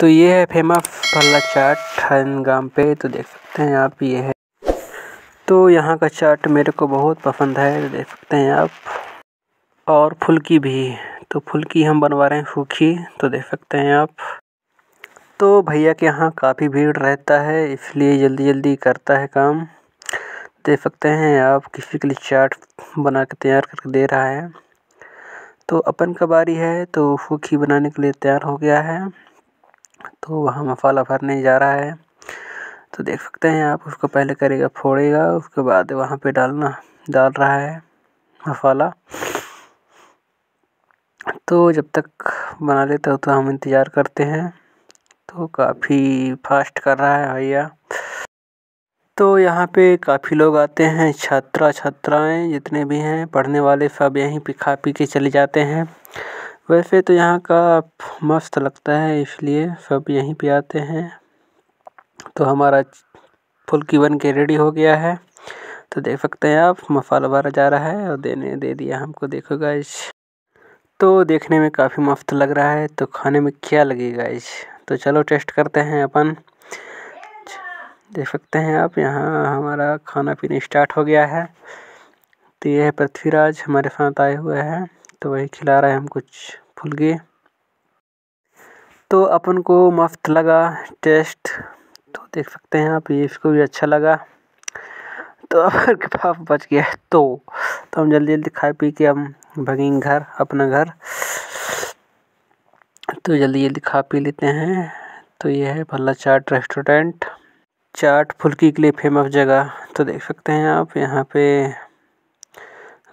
तो ये है फ़ेमस भल्ला चाट हनगाम पे तो देख सकते हैं आप ये है। तो यहाँ का चाट मेरे को बहुत पसंद है देख सकते हैं आप। और फुल्की भी तो फुल्की हम बनवा रहे हैं सूखी तो देख सकते हैं आप। तो भैया के यहाँ काफ़ी भीड़ रहता है, इसलिए जल्दी जल्दी करता है काम। देख सकते हैं आप, किसी के लिए चाट बना के तैयार करके दे रहा है। तो अपन का बारी है तो सूखी बनाने के लिए तैयार हो गया है। तो वहाँ मसाला भरने जा रहा है। तो देख सकते हैं आप, उसको पहले करेगा, फोड़ेगा, उसके बाद वहाँ पे डालना, डाल रहा है मसाला। तो जब तक बना लेता हो तो हम इंतज़ार करते हैं। तो काफ़ी फास्ट कर रहा है भैया। तो यहाँ पे काफ़ी लोग आते हैं छात्रा छात्राएँ जितने भी हैं, पढ़ने वाले सब यहीं पे खा पी के चले जाते हैं। वैसे तो यहाँ का मस्त लगता है इसलिए सब यहीं पे आते हैं। तो हमारा फुल्की बन के रेडी हो गया है। तो देख सकते हैं आप, मसाला भरा जा रहा है और देने दे दिया हमको, देखो गाइज़ तो देखने में काफ़ी मस्त लग रहा है तो खाने में क्या लगेगा इस तो चलो टेस्ट करते हैं अपन। देख सकते हैं आप, यहाँ हमारा खाना पीना स्टार्ट हो गया है। तो ये है पृथ्वीराज हमारे साथ आए हुए हैं। तो वही खिला रहे हैं हम कुछ फुलकी तो अपन को मस्त लगा टेस्ट। तो देख सकते हैं आप, ये इसको भी अच्छा लगा। तो अगर कबाब बच गया तो। तो हम जल्दी जल्दी खा पी के हम भगेंगे घर, अपना घर। तो जल्दी जल्दी खा पी लेते हैं। तो ये है भल्ला चाट रेस्टोरेंट। चाट फुल्की के लिए फ़ेमस जगह। तो देख सकते हैं आप, यहाँ पे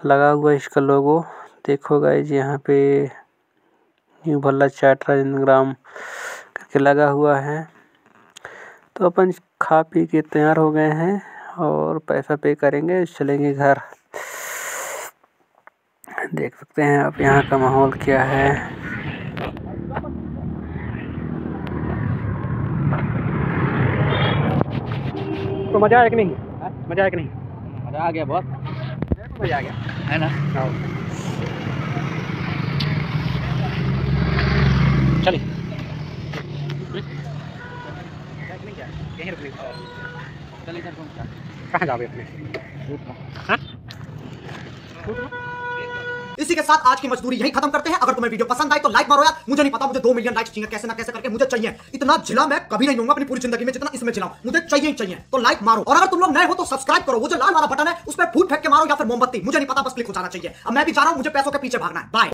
लगा हुआ इसका लोगो। देखो गाइज़ यहाँ पे न्यू भल्ला चाट राजेंद्र ग्राम करके लगा हुआ है। तो अपन खा पी के तैयार हो गए हैं और पैसा पे करेंगे चलेंगे घर। देख सकते हैं आप यहाँ का माहौल क्या है। तो मज़ा आया कि नहीं? मज़ा आया कि नहीं? मज़ा आ गया बहुत। मज़ा आ गया। है ना? चलिए कहाँ जाओगे अपने इसी के साथ आज की मजदूरी यही खत्म करते हैं। अगर तुम्हें वीडियो पसंद आई तो लाइक मारो यार। मुझे नहीं पता मुझे दो मिलियन लाइक्स चाहिए। कैसे ना कैसे करके मुझे चाहिए। इतना जिला मैं कभी नहीं दूँगा अपनी पूरी ज़िंदगी में जितना इसमें जिला मुझे चाहिए ही चाहिए। तो लाइक मारो। और अगर तुम लोग नए हो तो सब्सक्राइब करो। वो जो लाल वाला बटन है, उस पर फूट फेंक के मारो या फिर मोमबत्ती। मुझे नहीं पता, बस क्लिक हो जाना चाहिए। अब मैं भी जा रहा हूँ, मुझे पैसों के पीछे भागना है। बाय